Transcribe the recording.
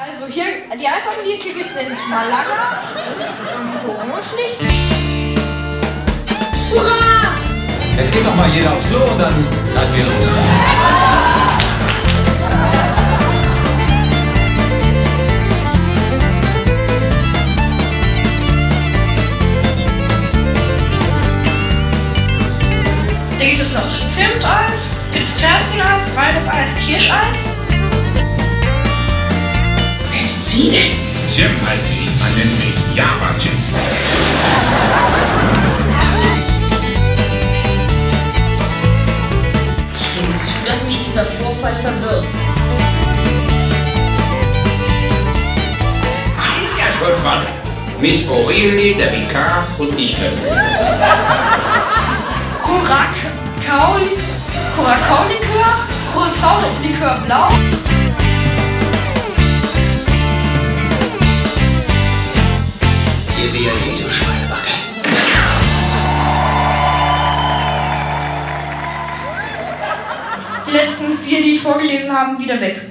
Also hier, die Eishockey, die es hier gibt, sind Malaga, so Rotlicht. Hurra! Jetzt geht doch mal jeder aufs Klo und dann halten wir los. Da gibt es noch Zimteis, gibt's Kerzeneis, weißes Eis, Kirscheis. Sie denn? Jim heiße ich, man nennt mich Java Jim. Ich gebe zu, dass mich dieser Vorfall verwirrt. Ist ja schon was. Miss Aurelie, der Vikar und ich dafür. Curacao, Curacao-Likör, Curacao-Likör blau. Wie du Schweinebacke. Die letzten vier, die ich vorgelesen habe, wieder weg.